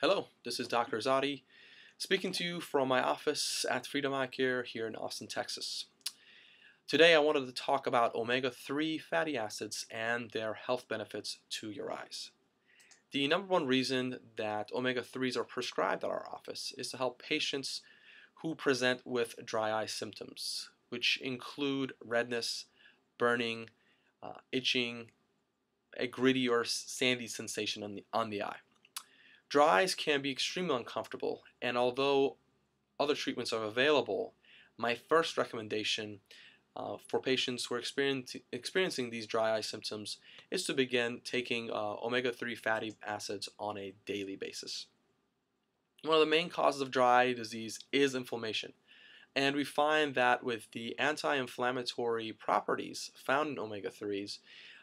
Hello, this is Dr. Azadi speaking to you from my office at Freedom Eye Care here in Austin, Texas. Today I wanted to talk about omega-3 fatty acids and their health benefits to your eyes. The number one reason that omega-3s are prescribed at our office is to help patients who present with dry eye symptoms, which include redness, burning, uh, itching, a gritty or sandy sensation on the, on the eye. Dry eyes can be extremely uncomfortable, and although other treatments are available, my first recommendation uh, for patients who are experiencing these dry eye symptoms is to begin taking uh, omega-3 fatty acids on a daily basis. One of the main causes of dry eye disease is inflammation. And we find that with the anti-inflammatory properties found in omega-3s,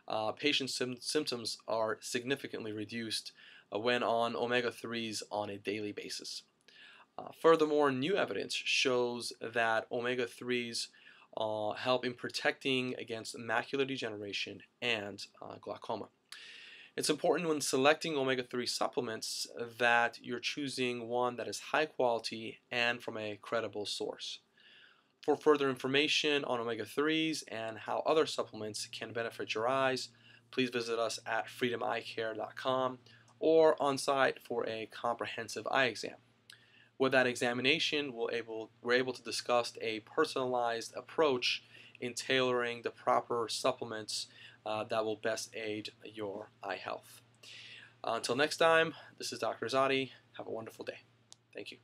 uh, patients' sim symptoms are significantly reduced uh, when on omega-3s on a daily basis. Uh, furthermore, new evidence shows that omega-3s uh, help in protecting against macular degeneration and uh, glaucoma. It's important when selecting omega-3 supplements that you're choosing one that is high quality and from a credible source. For further information on omega-3s and how other supplements can benefit your eyes, please visit us at freedomeyecare.com or on site for a comprehensive eye exam. With that examination, we'll able, we're able to discuss a personalized approach in tailoring the proper supplements uh, that will best aid your eye health. Uh, until next time, this is Dr. Azadi. Have a wonderful day. Thank you.